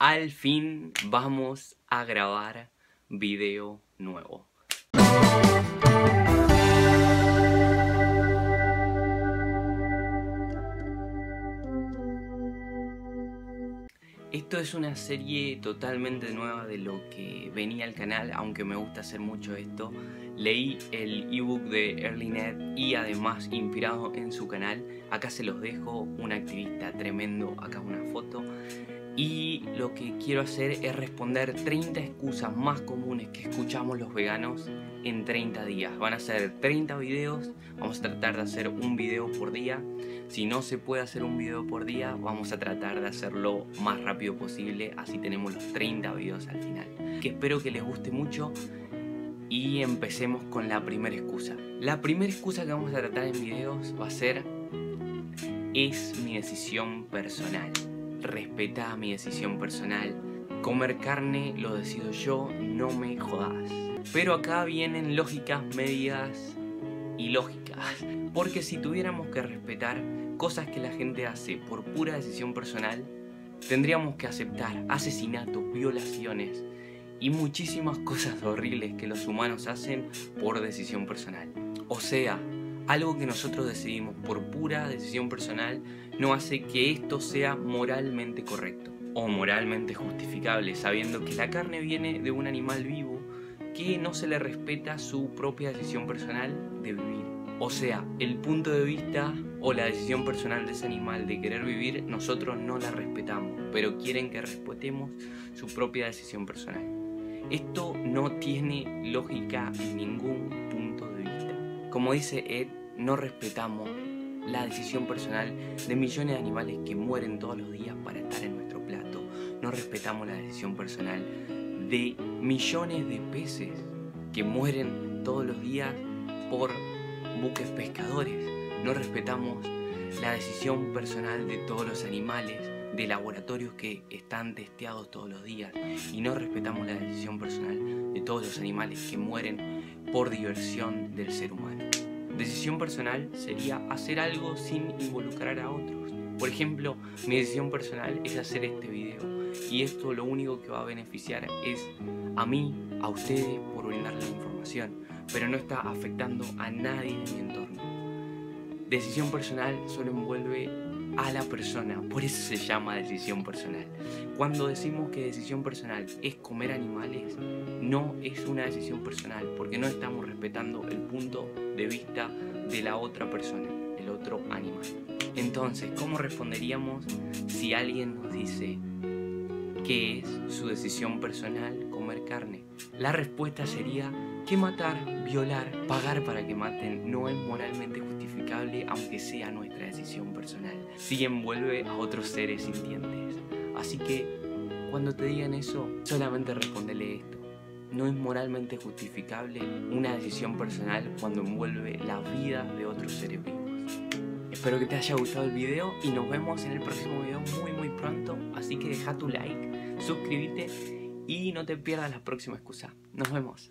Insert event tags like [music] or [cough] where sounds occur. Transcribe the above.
al fin vamos a grabar video nuevo. Esto es una serie totalmente nueva de lo que venía al canal, aunque me gusta hacer mucho esto. Leí el ebook de Earlynet y además inspirado en su canal, acá se los dejo, un activista tremendo, acá una foto. Y lo que quiero hacer es responder 30 excusas más comunes que escuchamos los veganos en 30 días. Van a ser 30 videos, vamos a tratar de hacer un video por día. Si no se puede hacer un video por día, vamos a tratar de hacerlo más rápido posible, así tenemos los 30 videos al final. Que espero que les guste mucho y empecemos con la primera excusa. La primera excusa que vamos a tratar en videos va a ser es mi decisión personal. Respeta mi decisión personal. Comer carne lo decido yo, no me jodas. Pero acá vienen lógicas medias y lógicas. [laughs] Porque si tuviéramos que respetar cosas que la gente hace por pura decisión personal, tendríamos que aceptar asesinatos, violaciones y muchísimas [laughs] cosas horribles que los humanos hacen por decisión personal. O sea, algo que nosotros decidimos por pura decisión personal no hace que esto sea moralmente correcto o moralmente justificable, sabiendo que la carne viene de un animal vivo que no se le respeta su propia decisión personal de vivir. O sea, el punto de vista o la decisión personal de ese animal de querer vivir, nosotros no la respetamos, pero quieren que respetemos su propia decisión personal. Esto no tiene lógica en ningún punto de vista. Como dice Ed, no respetamos la decisión personal de millones de animales que mueren todos los días para estar en nuestro plato. No respetamos la decisión personal de millones de peces que mueren todos los días por buques pescadores. No respetamos la decisión personal de todos los animales de laboratorios que están testeados todos los días y no respetamos la decisión personal de todos los animales que mueren por diversión del ser humano. Decisión personal sería hacer algo sin involucrar a otros. Por ejemplo, mi decisión personal es hacer este video y esto lo único que va a beneficiar es a mí, a ustedes por brindarles la información, pero no está afectando a nadie de mi entorno. Decisión personal solo envuelve a la persona, por eso se llama decisión personal. Cuando decimos que decisión personal es comer animales, no es una decisión personal, porque no estamos respetando el punto de vista de la otra persona, el otro animal. Entonces, ¿cómo responderíamos si alguien nos dice que es su decisión personal comer carne? La respuesta sería que matar, violar, pagar para que maten no es moralmente justificable aunque sea nuestra decisión personal. Si envuelve a otros seres sintientes. Así que cuando te digan eso, solamente respondele esto. No es moralmente justificable una decisión personal cuando envuelve la vida de otros seres vivos. Espero que te haya gustado el video y nos vemos en el próximo video muy muy pronto. Así que deja tu like, suscríbete y no te pierdas la próxima excusa. Nos vemos.